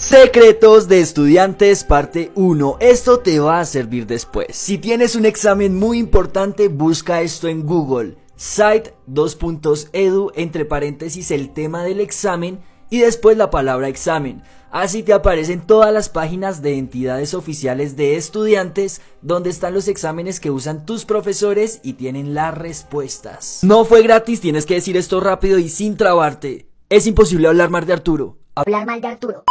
Secretos de estudiantes parte 1. Esto te va a servir después. Si tienes un examen muy importante, busca esto en Google. Site 2.edu entre paréntesis el tema del examen y después la palabra examen. Así te aparecen todas las páginas de entidades oficiales de estudiantes donde están los exámenes que usan tus profesores y tienen las respuestas. No fue gratis, tienes que decir esto rápido y sin trabarte. Es imposible hablar mal de Arturo. Hablar mal de Arturo.